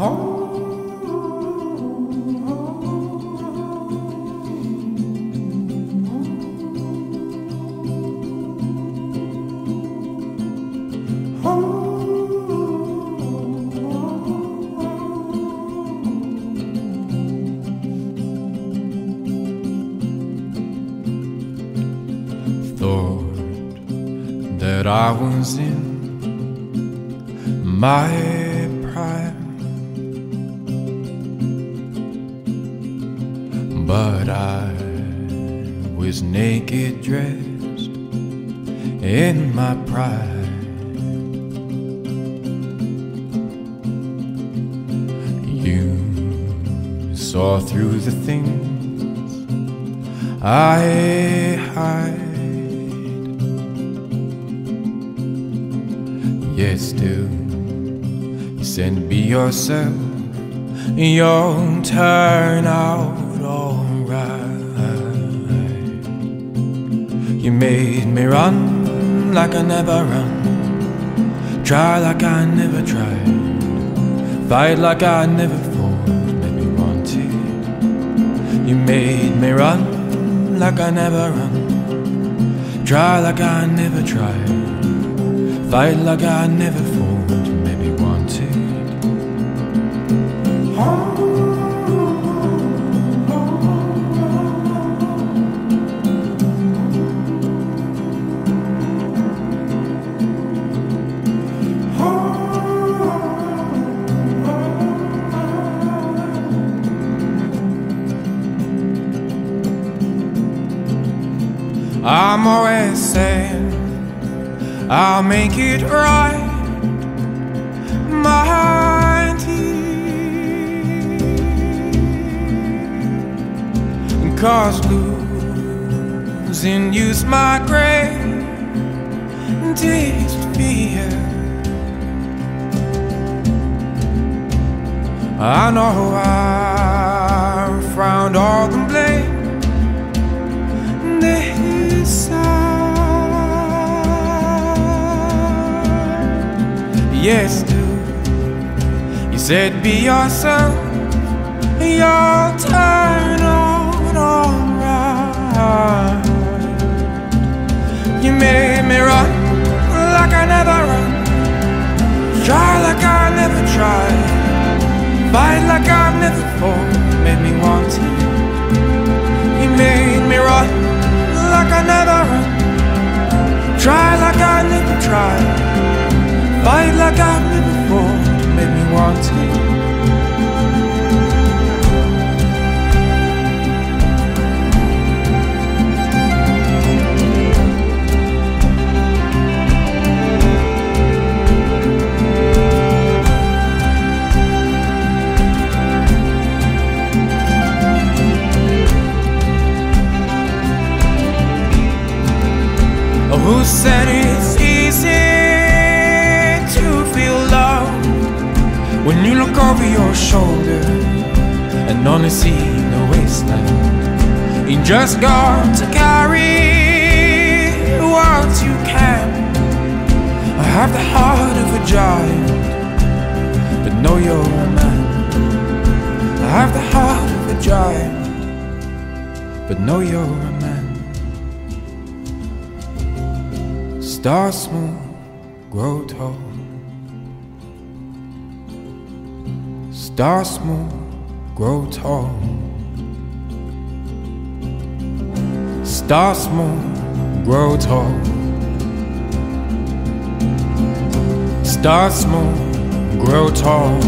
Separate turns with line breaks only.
Thought that I was in my but I was naked, dressed in my pride. You saw through the things I hide. Yet still, you said be yourself, you'll turn out alright. You made me run like I never run, try like I never tried, fight like I never fought, made me want it. You made me run like I never run, try like I never tried. Fight like I never fought, I'm always saying I'll make it right. My team. Cause losing you's my greatest fear. I know I Yes, dude. You said be yourself, you'll turn out alright. You made me run like I never run, try like I never tried, fight like I've never fought, made me want to. You made me run like I never run, try like I never tried, fight like I've never fought, made me want to. Who said it's when you look over your shoulder and only see the wasteland? You just got to carry what you can. I have the heart of a giant, but know you're a man. I have the heart of a giant, but know you're a man. Start small, grow tall. Start small, grow tall. Start small, grow tall. Start small, grow tall.